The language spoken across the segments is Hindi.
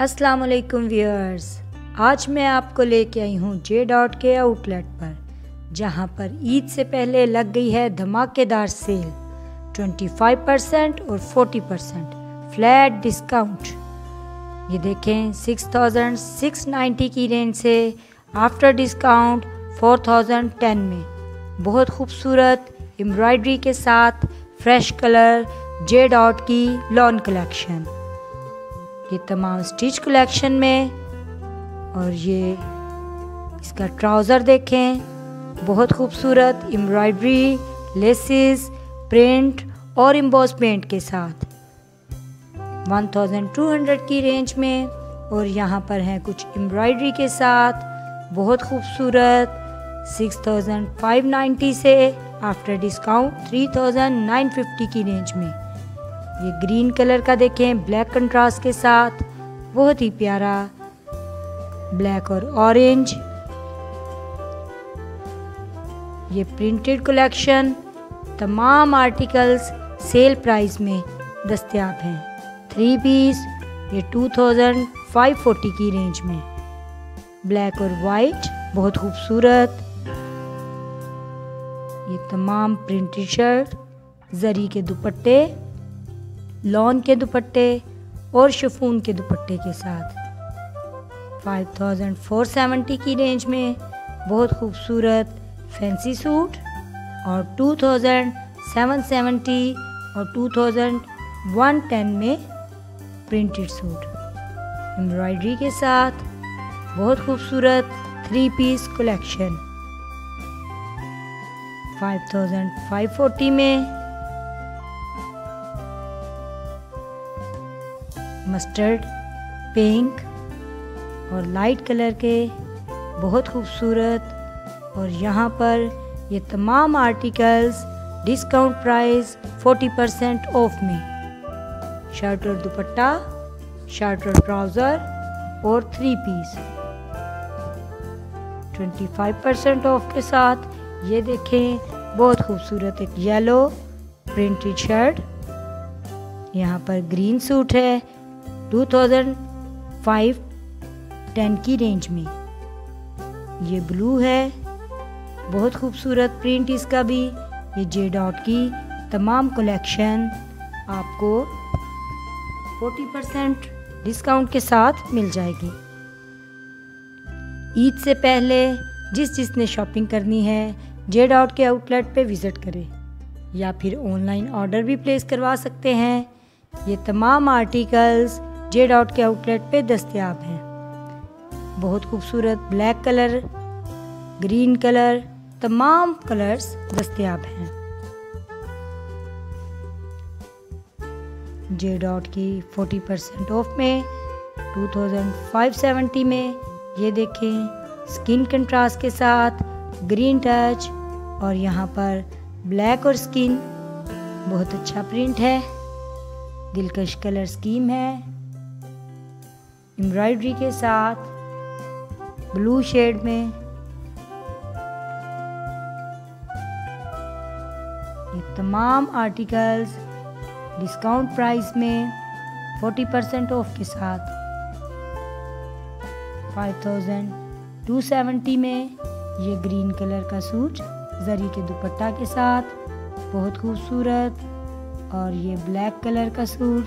अस्सलाम वालेकुम व्यूअर्स। आज मैं आपको लेके आई हूँ जे डॉट के आउटलेट पर जहाँ पर ईद से पहले लग गई है धमाकेदार सेल 25 परसेंट और 40 परसेंट फ्लैट डिस्काउंट ये देखें 6,690 की रेंज से आफ्टर डिस्काउंट 4,010 में। बहुत खूबसूरत एम्ब्रॉयडरी के साथ फ्रेश कलर जे डॉट की लॉन कलेक्शन ये तमाम स्टिच कलेक्शन में और ये इसका ट्राउज़र देखें। बहुत खूबसूरत एम्ब्रॉयडरी, लेसिस, प्रिंट और इम्बॉस पेंट के साथ। 1200 की रेंज में और यहाँ पर हैं कुछ एम्ब्रॉयडरी के साथ। बहुत खूबसूरत 6590 से आफ्टर डिस्काउंट 3950 की रेंज में। ये ग्रीन कलर का देखें, ब्लैक कंट्रास्ट के साथ। बहुत ही प्यारा। ब्लैक और ऑरेंज। ये प्रिंटेड कलेक्शन, तमाम आर्टिकल्स सेल प्राइस में दस्तियाब हैं। थ्री पीस, ये टू थाउज़ेंड फाइव फोर्टी की रेंज में। ब्लैक और वाइट बहुत खूबसूरत। ये तमाम प्रिंटेड शर्ट जरी के दुपट्टे। लॉन के दुपट्टे और शफून के दुपट्टे के साथ। 5470 की रेंज में बहुत खूबसूरत फैंसी सूट और 2770 और 2110 में प्रिंटेड सूट एम्ब्रॉयडरी के साथ बहुत खूबसूरत थ्री पीस कलेक्शन 5540 में मस्टर्ड पिंक और लाइट कलर के बहुत खूबसूरत और यहाँ पर ये तमाम articles discount price 40 percent off में। शर्ट और दुपट्टा शर्ट और ट्राउज़र और थ्री पीस 25 परसेंट ऑफ़ के साथ ये देखें, बहुत खूबसूरत एक येलो प्रिंटेड शर्ट यहाँ पर ग्रीन सूट है 2005 10 की रेंज में। ये ब्लू है, बहुत खूबसूरत प्रिंट इसका भी। ये जे डॉट की तमाम कलेक्शन आपको 40 परसेंट डिस्काउंट के साथ मिल जाएगी। ईद से पहले जिस जिसने शॉपिंग करनी है जे डॉट के आउटलेट पे विज़िट करें। या फिर ऑनलाइन ऑर्डर भी प्लेस करवा सकते हैं। ये तमाम आर्टिकल्स जे डॉट के आउटलेट पे दस्तियाब हैं। बहुत खूबसूरत ब्लैक कलर, ग्रीन कलर, तमाम कलर्स दस्तियाब हैं। जे डॉट की 40 परसेंट ऑफ़ में 2570 में, ये देखें, स्किन कंट्रास्ट के साथ, ग्रीन टच, और यहाँ पर ब्लैक और स्किन, बहुत अच्छा प्रिंट है। दिलकश कलर स्कीम है। एम्ब्रॉयडरी के साथ, ब्लू शेड में ये तमाम आर्टिकल्स डिस्काउंट प्राइस में 40 परसेंट ऑफ़ के साथ। 5270 में ये ग्रीन कलर का सूट जरी के दुपट्टा के साथ, बहुत खूबसूरत। और ये ब्लैक कलर का सूट,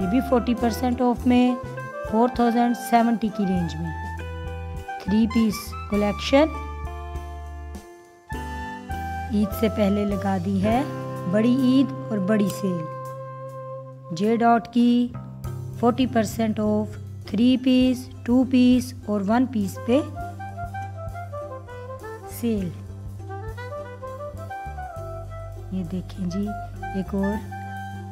ये भी 40 परसेंट ऑफ़ में 4070 की रेंज में। थ्री पीस कलेक्शन ईद से पहले लगा दी है बड़ी ईद और बड़ी सेल जे डॉट की 40 percent off three piece two piece और वन पीस पे सेल ये देखें जी, एक और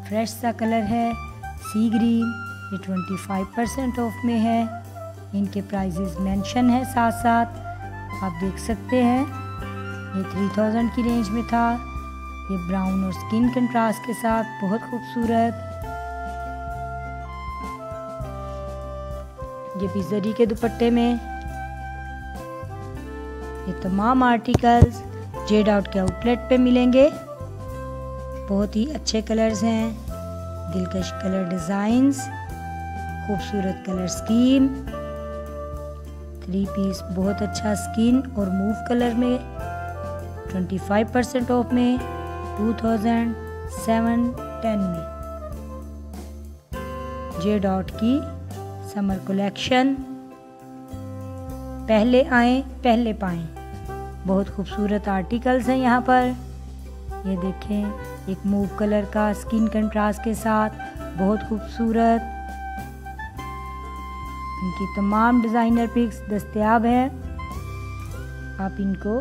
फ्रेश सा कलर है सी ग्रीन ये 25 परसेंट ऑफ़ में है। इनके प्राइजेस मेंशन है साथ साथ आप देख सकते हैं, ये 3000 की रेंज में था। ये ब्राउन और स्किन कंट्रास्ट के साथ बहुत खूबसूरत। ये भी जरी के दुपट्टे में। ये तमाम आर्टिकल्स जेड आउट के आउटलेट पे मिलेंगे। बहुत ही अच्छे कलर्स हैं, दिलकश कलर डिज़ाइंस। खूबसूरत कलर स्कीम थ्री पीस बहुत अच्छा स्किन और मूव कलर में। 25 परसेंट ऑफ़ में। 2007 10 में। जे डॉट की समर कलेक्शन पहले आए, पहले पाएँ। बहुत खूबसूरत आर्टिकल्स हैं यहाँ पर। ये देखें, एक मूव कलर का स्किन कंट्रास्ट के साथ। बहुत खूबसूरत। इनकी तमाम डिज़ाइनर पिक्स दस्तियाब हैं। आप इनको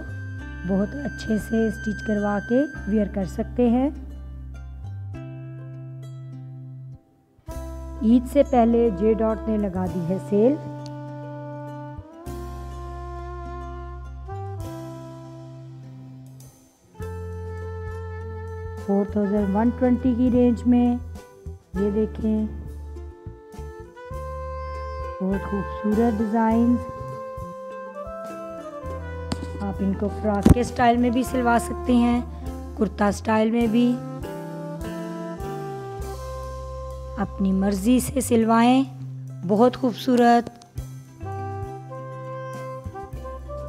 बहुत अच्छे से स्टिच करवा के वेयर कर सकते हैं। ईद से पहले जे डॉट ने लगा दी है sale. Four thousand one twenty की रेंज में ये देखें। बहुत खूबसूरत डिज़ाइन आप इनको फ्रॉक के स्टाइल में भी सिलवा सकते हैं, कुर्ता स्टाइल में भी। अपनी मर्ज़ी से सिलवाएँ, बहुत खूबसूरत।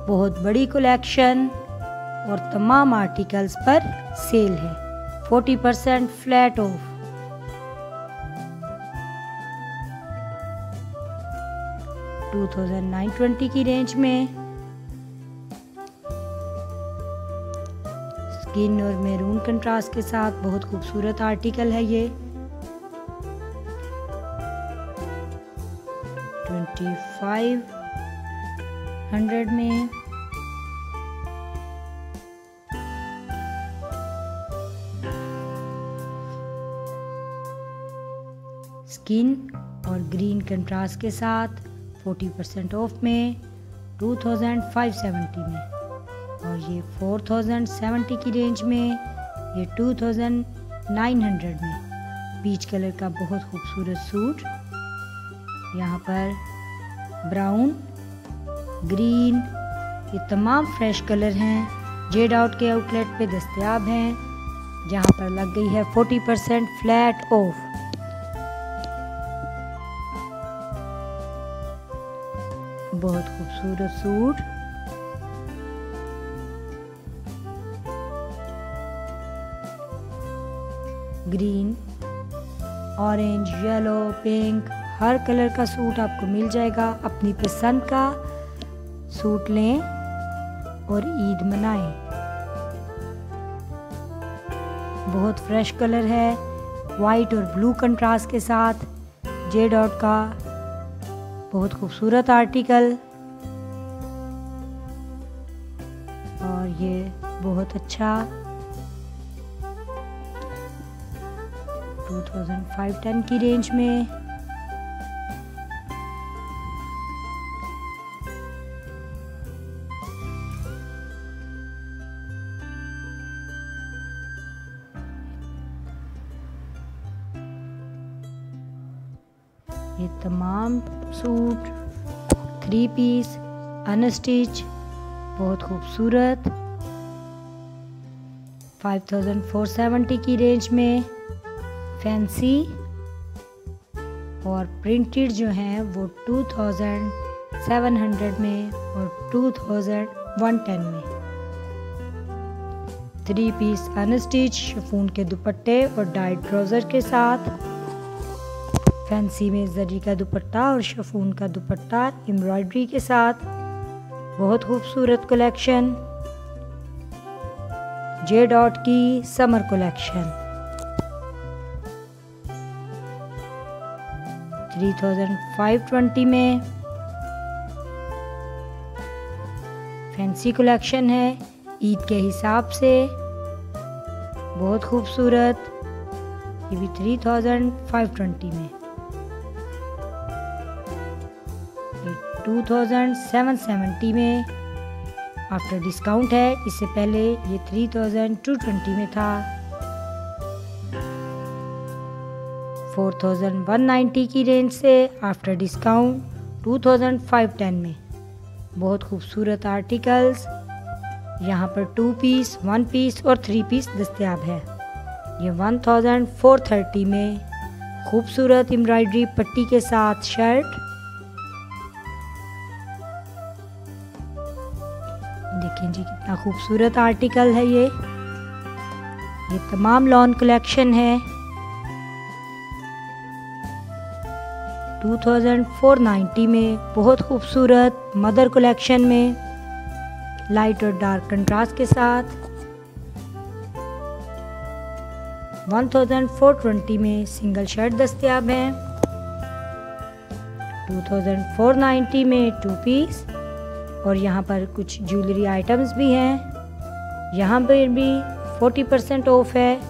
बहुत बड़ी कलेक्शन और तमाम आर्टिकल्स पर सेल है। 40 percent flat off two thousand nine twenty की रेंज में। स्किन और मेरून कंट्रास्ट के साथ बहुत खूबसूरत आर्टिकल है ये। ट्वेंटी फाइव हंड्रेड में। स्किन और ग्रीन कंट्रास्ट के साथ 40 परसेंट ऑफ़ में 2570 में। और ये 4070 की रेंज में, ये 2900 में। बीच कलर का बहुत खूबसूरत सूट। यहाँ पर ब्राउन, ग्रीन, ये तमाम फ्रेश कलर हैं। जेड आउट के आउटलेट पे दस्तियाब हैं। जहाँ पर लग गई है 40 परसेंट फ्लैट ऑफ़। बहुत खूबसूरत suit. Green orange yellow pink हर कलर का सूट आपको मिल जाएगा अपनी पसंद का। सूट लें और ईद मनाएँ। बहुत फ्रेश कलर है वाइट और ब्लू कंट्रास्ट के साथ जे डॉट का बहुत खूबसूरत आर्टिकल। और ये बहुत अच्छा। 2005-10 की रेंज में। थ्री पीस, अनस्टिच, बहुत खूबसूरत। 5470 की रेंज में फैंसी और प्रिंटेड जो हैं वो 2700 में और 2110 में। थ्री पीस, अनस्टिच, शफून के दुपट्टे और डाइट ट्राउज़र के साथ। फैंसी में जरी का दुपट्टा और शफून का दुपट्टा, एम्ब्रॉयडरी के साथ। बहुत खूबसूरत कलेक्शन। जे डॉट की समर कलेक्शन। 3520 में। फैंसी कलेक्शन है, ईद के हिसाब से। बहुत खूबसूरत। ये भी 3520 में। 2770 में। आफ्टर डिस्काउंट है, इससे पहले ये 3220 में था। 4190 की रेंज से आफ्टर डिस्काउंट 2510 में। बहुत खूबसूरत आर्टिकल्स यहाँ पर टू पीस वन पीस और थ्री पीस दस्तियाब है। ये 1430 में। खूबसूरत एम्ब्रॉयडरी पट्टी के साथ शर्ट खूबसूरत आर्टिकल है ये। ये तमाम लॉन कलेक्शन है। 2490 में बहुत खूबसूरत मदर कलेक्शन में लाइट और डार्क कंट्रास्ट के साथ। 1420 में सिंगल शर्ट दस्तियाब हैं। 2490 में टू पीस और यहाँ पर कुछ ज्वेलरी आइटम्स भी हैं। यहाँ पर भी 40 परसेंट ऑफ़ है।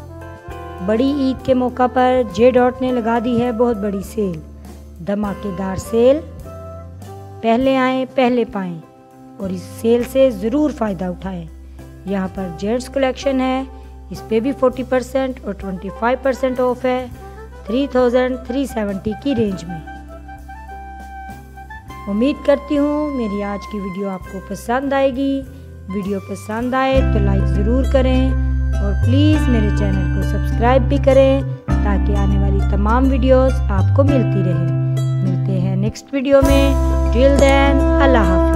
बड़ी ईद के मौका पर जे डॉट ने लगा दी है बहुत बड़ी सेल धमाकेदार सेल पहले आए, पहले पाएँ और इस सेल से ज़रूर फ़ायदा उठाएँ। यहाँ पर जेंट्स कलेक्शन है, इस पे भी 40 परसेंट और 25 परसेंट ऑफ़ है 3370 की रेंज में। उम्मीद करती हूँ मेरी आज की वीडियो आपको पसंद आएगी। वीडियो पसंद आए तो लाइक ज़रूर करें और प्लीज़ मेरे चैनल को सब्सक्राइब भी करें ताकि आने वाली तमाम वीडियोस आपको मिलती रहे। मिलते हैं नेक्स्ट वीडियो में। टिल देन अल्लाह